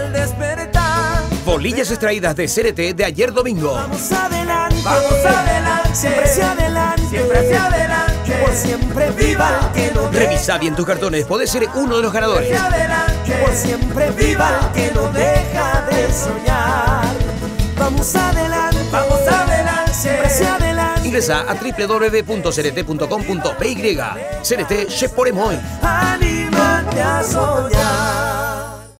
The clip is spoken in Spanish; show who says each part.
Speaker 1: al despertar.
Speaker 2: Bolillas extraídas de CRT de ayer domingo.
Speaker 1: Vamos adelante, vamos adelante, siempre hacia adelante, siempre hacia adelante, por siempre viva el que no
Speaker 2: Revisa bien tus cartones, podés ser uno de los ganadores.
Speaker 1: hacia adelante, por siempre viva el que no deja de soñar. Vamos adelante, vamos adelante, siempre hacia adelante.
Speaker 2: Ingresa a www.crt.com.py. CRT, Chef por Emoy.
Speaker 1: Anímate a soñar.